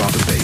off the base.